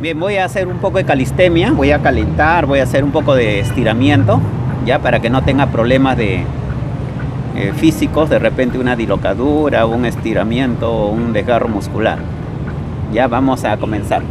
Bien, voy a hacer un poco de calistemia, voy a calentar, voy a hacer un poco de estiramiento, ya para que no tenga problemas de eh, físicos, de repente una dilocadura, un estiramiento un desgarro muscular. Ya vamos a comenzar.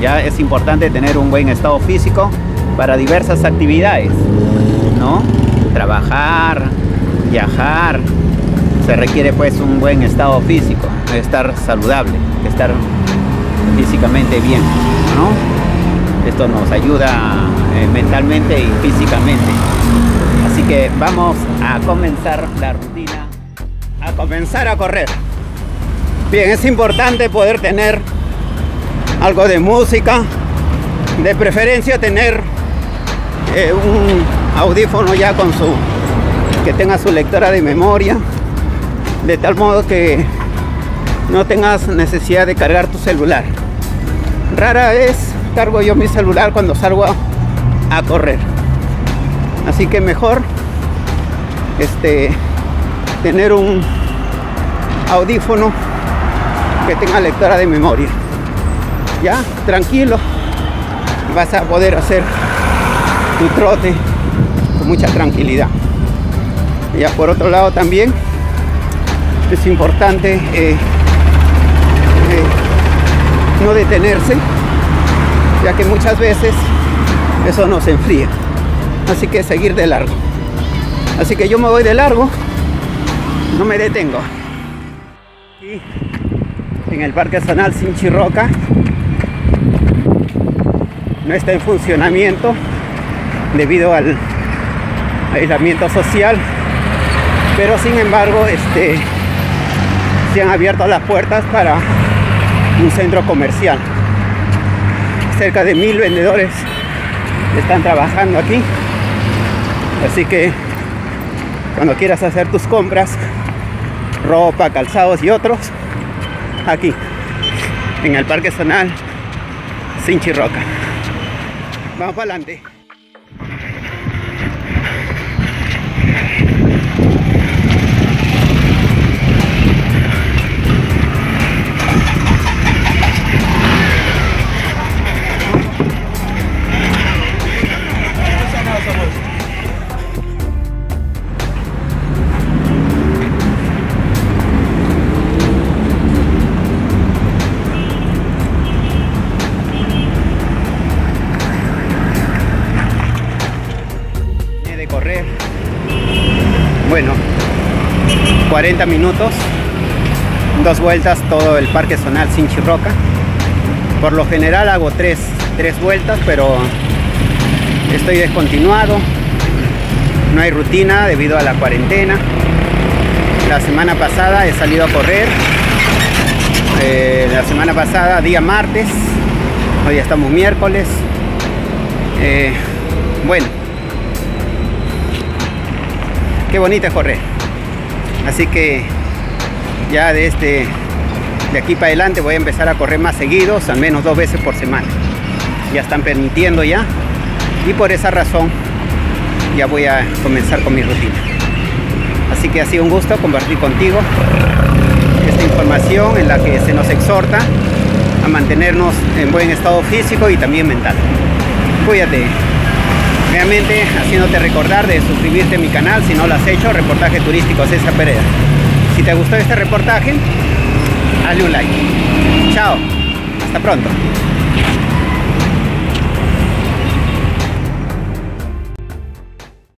Ya es importante tener un buen estado físico para diversas actividades, ¿no? Trabajar, viajar, se requiere pues un buen estado físico, estar saludable, estar físicamente bien, ¿no? Esto nos ayuda eh, mentalmente y físicamente. Así que vamos a comenzar la rutina, a comenzar a correr. Bien, es importante poder tener algo de música, de preferencia tener eh, un audífono ya con su que tenga su lectora de memoria, de tal modo que no tengas necesidad de cargar tu celular. Rara vez cargo yo mi celular cuando salgo a, a correr. Así que mejor este tener un audífono que tenga lectora de memoria. Ya, tranquilo, vas a poder hacer tu trote con mucha tranquilidad. Ya por otro lado también es importante eh, eh, no detenerse, ya que muchas veces eso nos enfría. Así que seguir de largo. Así que yo me voy de largo, no me detengo. Y en el Parque Zonal Sinchirroca no está en funcionamiento debido al aislamiento social pero sin embargo este se han abierto las puertas para un centro comercial. Cerca de mil vendedores están trabajando aquí. Así que cuando quieras hacer tus compras ropa calzados y otros aquí en el parque zonal Sinchirroca vamos para adelante correr. Bueno 40 minutos dos vueltas todo el parque zonal Sinchirroca por lo general hago tres, tres vueltas pero estoy descontinuado. No hay rutina debido a la cuarentena. La semana pasada he salido a correr. Eh, la semana pasada día martes hoy estamos miércoles. Eh, bueno qué bonito es correr así que ya de este de aquí para adelante voy a empezar a correr más seguidos al menos dos veces por semana. Ya están permitiendo ya. Y por esa razón ya voy a comenzar con mi rutina. Así que ha sido un gusto compartir contigo esta información en la que se nos exhorta a mantenernos en buen estado físico y también mental. Cuídate Realmente haciéndote recordar de suscribirte a mi canal si no lo has hecho, reportaje turístico César Pereira. Si te gustó este reportaje, hazle un like. Chao. Hasta pronto.